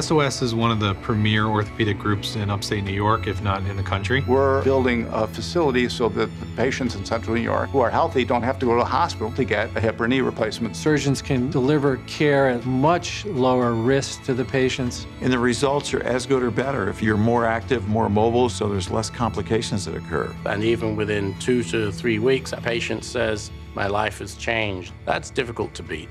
SOS is one of the premier orthopedic groups in upstate New York, if not in the country. We're building a facility so that the patients in central New York who are healthy don't have to go to the hospital to get a hip or knee replacement. Surgeons can deliver care at much lower risk to the patients. And the results are as good or better if you're more active, more mobile, so there's less complications that occur. And even within two to three weeks, a patient says, my life has changed. That's difficult to beat.